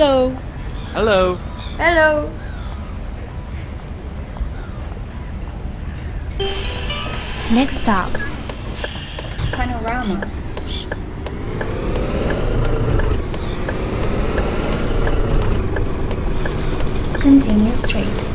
Hello. Hello. Hello. Next stop, Panorama. continue straight.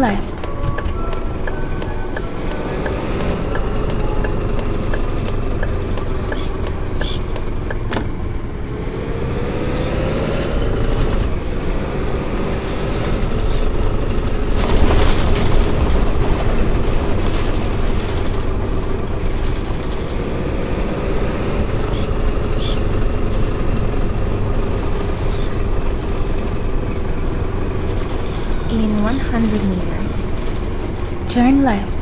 Left. 100 meters, turn left.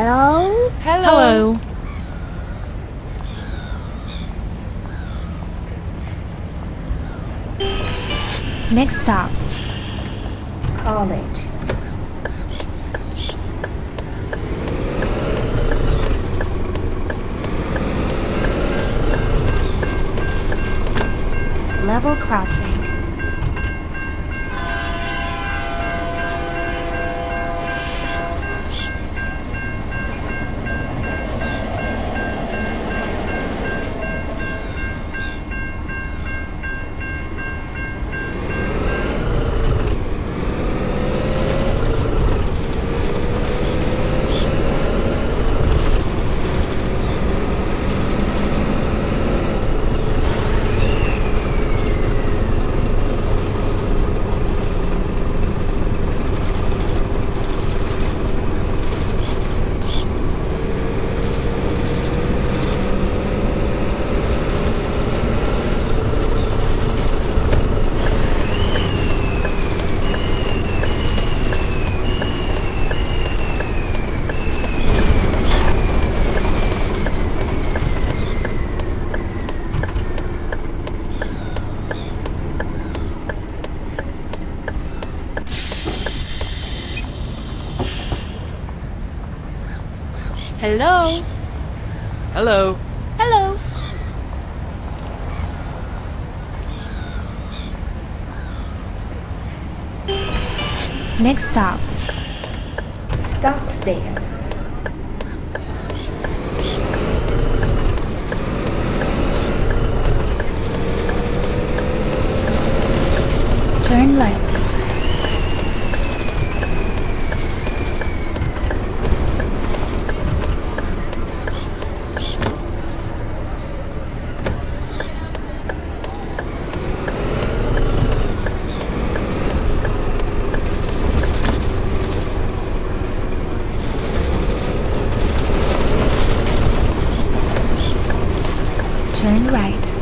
Hello. Hello. Next stop, College. level crossing. Hello. Hello. Hello. Next stop, Stocksdale. turn left. turn right.